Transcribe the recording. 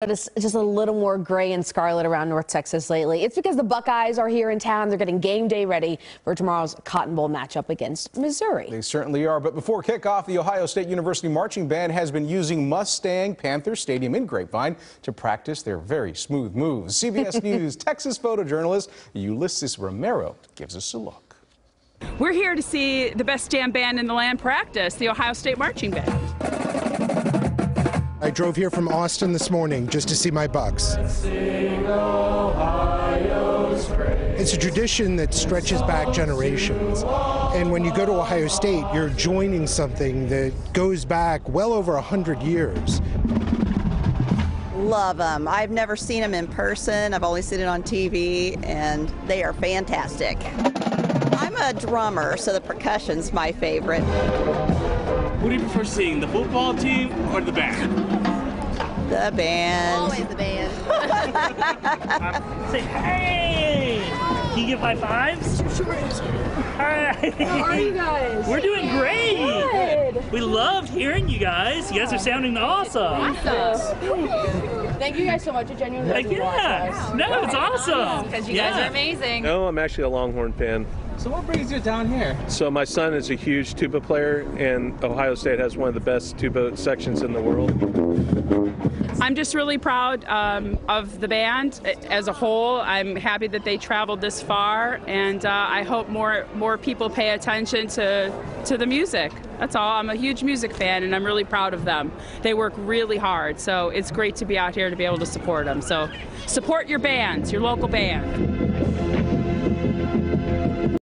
But it's just a little more gray and scarlet around North Texas lately. It's because the Buckeyes are here in town. They're getting game day ready for tomorrow's Cotton Bowl matchup against Missouri. They certainly are. But before kickoff, the Ohio State University Marching Band has been using Mustang Panther Stadium in Grapevine to practice their very smooth moves. CBS News Texas photojournalist Ulysses Romero gives us a look. We're here to see the best damn band in the land practice, the Ohio State Marching Band. I drove here from Austin this morning just to see my Bucks. It's a tradition that stretches back generations. And when you go to Ohio State, you're joining something that goes back well over 100 years. Love them. I've never seen them in person. I've only seen it on TV, and they are fantastic. I'm a drummer, so the percussion's my favorite. Who do you prefer seeing, the football team or the band? The band. Always the band. Say, hey! Can you give high fives? Sure. Hi. How are you guys? We're doing great. Good. We loved hearing you guys. You guys are sounding awesome. Awesome. Thank you guys so much. It genuinely Like, means a lot yeah. us. No, it's awesome. Because you yeah. guys are amazing. No, I'm actually a Longhorn fan. So what brings you down here? So my son is a huge tuba player, and Ohio State has one of the best tuba sections in the world. I'm just really proud um, of the band as a whole. I'm happy that they traveled this far, and uh, I hope more more people pay attention to to the music. That's all. I'm a huge music fan, and I'm really proud of them. They work really hard, so it's great to be out here to be able to support them. So support your bands, your local band.